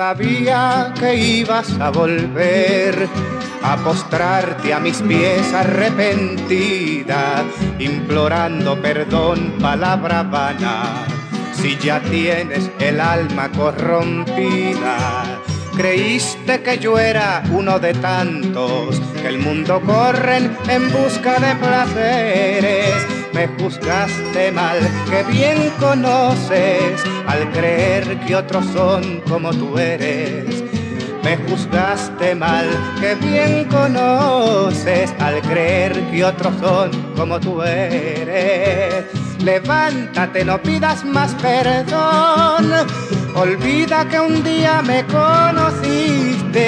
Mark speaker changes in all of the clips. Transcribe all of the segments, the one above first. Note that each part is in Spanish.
Speaker 1: Sabía que ibas a volver a postrarte a mis pies arrepentida, implorando perdón, palabra vana, si ya tienes el alma corrompida. Creíste que yo era uno de tantos que el mundo corren en busca de placeres. Me juzgaste mal, que bien conoces al creer que otros son como tú eres. Me juzgaste mal, que bien conoces al creer que otros son como tú eres. Levántate, no pidas más perdón. Olvida que un día me conociste.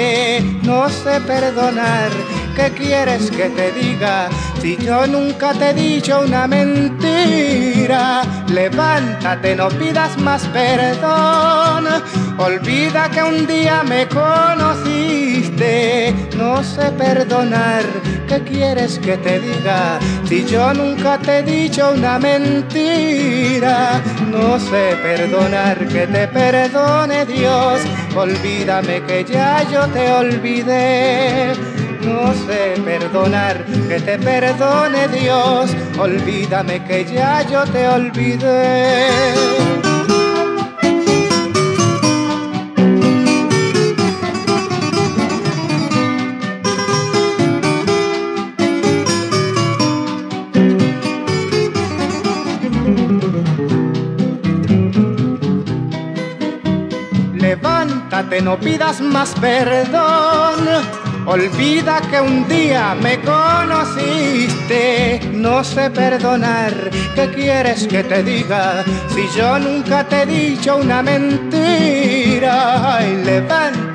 Speaker 1: No sé perdonar. ¿Qué quieres que te diga si yo nunca te he dicho una mentira? Levántate, no pidas más perdón. Olvida que un día me conociste. No sé perdonar. ¿Qué quieres que te diga si yo nunca te he dicho una mentira? No sé perdonar que te perdone Dios. Olvídame que ya yo te olvidé. No sé perdonar que te perdone Dios. Olvídame que ya yo te olvidé. Levántate, no pidas más perdón. Olvida que un día me conociste, no sé perdonar. ¿Qué quieres que te diga si yo nunca te he dicho una mentira?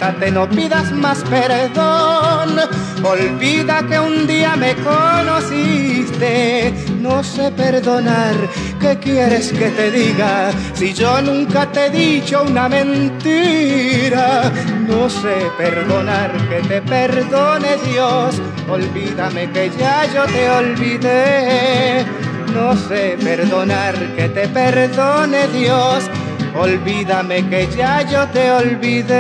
Speaker 1: Levántate, no pidas más perdón. Olvida que un día me conociste, no sé perdonar. ¿Qué quieres que te diga si yo nunca te he dicho una mentira? No sé perdonar que te perdone Dios. Olvídame que ya yo te olvidé. No sé perdonar que te perdone Dios. Olvídame que ya yo te olvidé.